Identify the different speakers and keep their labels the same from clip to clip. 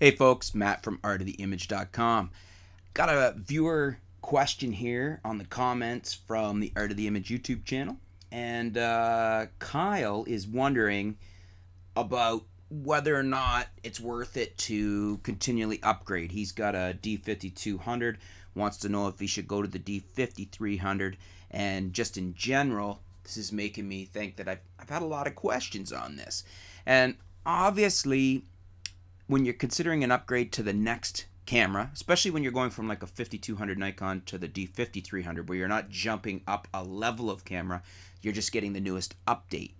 Speaker 1: Hey folks, Matt from artoftheimage.com. Got a viewer question here on the comments from the Art of the Image YouTube channel. And uh, Kyle is wondering about whether or not it's worth it to continually upgrade. He's got a D5200, wants to know if he should go to the D5300, and just in general, this is making me think that I've, I've had a lot of questions on this. And obviously, when you're considering an upgrade to the next camera, especially when you're going from like a 5200 Nikon to the D5300, where you're not jumping up a level of camera, you're just getting the newest update.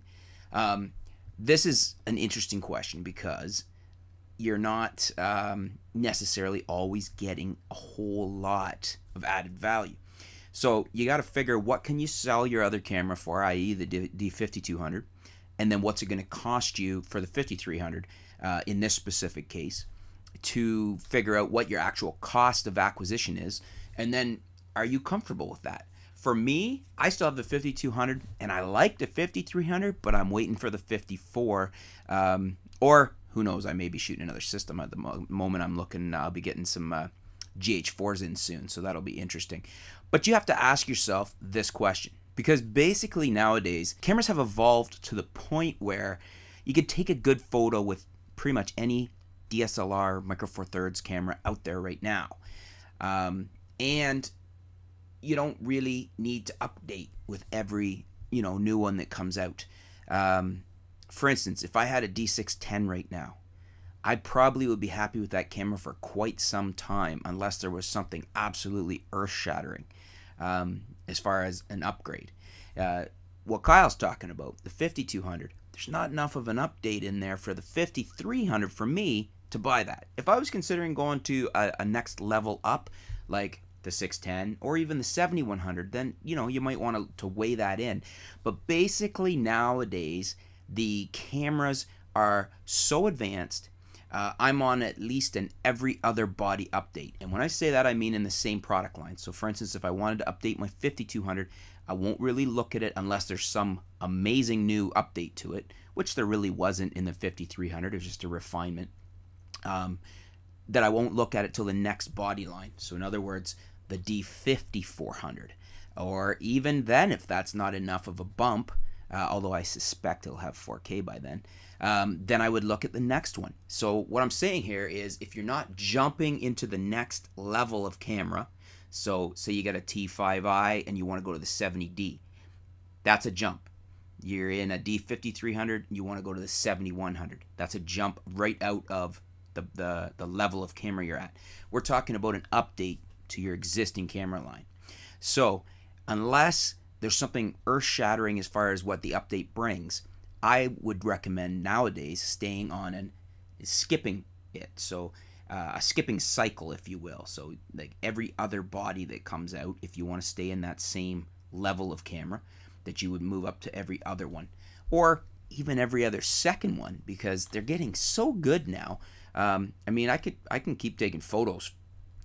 Speaker 1: Um, this is an interesting question because you're not um, necessarily always getting a whole lot of added value. So you got to figure what can you sell your other camera for, i.e. the D5200, and then what's it going to cost you for the 5300 uh, in this specific case to figure out what your actual cost of acquisition is. And then are you comfortable with that? For me i still have the 5200 and i like the 5300 but i'm waiting for the 54 um, or who knows i may be shooting another system at the mo- moment i'm looking i'll be getting some uh, gh4s in soon so that'll be interesting. But you have to ask yourself this question because basically nowadays cameras have evolved to the point where you could take a good photo with pretty much any DSLR Micro Four Thirds camera out there right now. Um, and you don't really need to update with every you know new one that comes out. Um, for instance, if I had a D610 right now, I probably would be happy with that camera for quite some time, unless there was something absolutely earth-shattering um, as far as an upgrade. Uh, what Kyle's talking about, the 5200, there's not enough of an update in there for the 5300 for me to buy that. If I was considering going to a, a next level up, like the 610 or even the 7100, then you know you might want to, to weigh that in. But basically nowadays the cameras are so advanced. Uh, I'm on at least an every other body update, and when I say that, I mean in the same product line. So, for instance, if I wanted to update my 5200, I won't really look at it unless there's some amazing new update to it, which there really wasn't in the 5300. It was just a refinement. Um, that I won't look at it till the next body line. So, in other words, the D5400. Or even then, if that's not enough of a bump, uh, although I suspect it'll have 4K by then, um, then I would look at the next one. So, what I'm saying here is if you're not jumping into the next level of camera, so say you got a T5i and you want to go to the 70D. That's a jump. You're in a D5300, you want to go to the 7100. That's a jump right out of the, the, the level of camera you're at. We're talking about an update to your existing camera line. So unless there's something earth shattering as far as what the update brings, I would recommend nowadays staying on and skipping it. So uh, a skipping cycle, if you will. So like every other body that comes out, if you want to stay in that same level of camera, that you would move up to every other one, or even every other second one, because they're getting so good now. Um, I mean, I could I can keep taking photos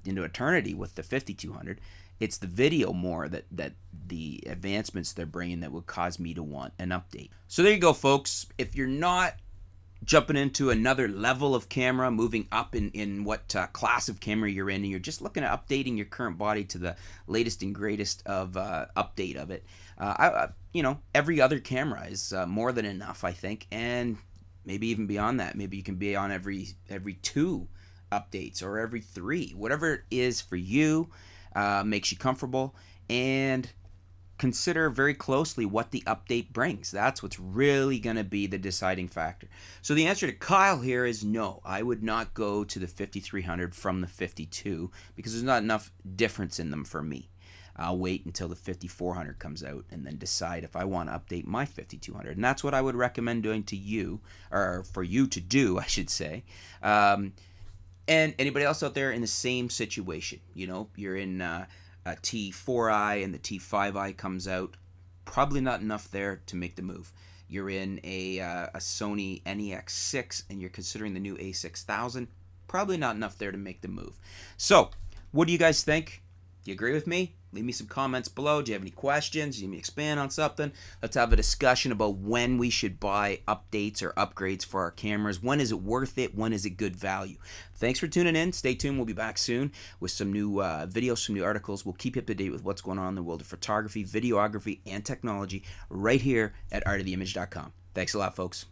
Speaker 1: into eternity with the 5200. It's the video more that that the advancements they're bringing that would cause me to want an update. So there you go, folks. If you're not jumping into another level of camera, moving up in, in what uh, class of camera you're in, and you're just looking at updating your current body to the latest and greatest of uh, update of it. Uh, I, you know, every other camera is uh, more than enough, I think, and maybe even beyond that. Maybe you can be on every every two updates or every three, whatever it is for you, uh, makes you comfortable, and consider very closely what the update brings. That's what's really going to be the deciding factor. So the answer to Kyle here is no. I would not go to the 5300 from the 52 because there's not enough difference in them for me. I'll wait until the 5400 comes out and then decide if I want to update my 5200. And that's what I would recommend doing to you, or for you to do, I should say. Um, and anybody else out there in the same situation, you know, you're in. Uh, a T4i and the T5i comes out, probably not enough there to make the move. You're in a, uh, a Sony NEX6 and you're considering the new A6000, probably not enough there to make the move. So, what do you guys think? Do you agree with me? Leave me some comments below. Do you have any questions? Do you need me expand on something? Let's have a discussion about when we should buy updates or upgrades for our cameras. When is it worth it? When is it good value? Thanks for tuning in. Stay tuned. We'll be back soon with some new uh, videos, some new articles. We'll keep you up to date with what's going on in the world of photography, videography, and technology right here at artoftheimage.com. Thanks a lot, folks.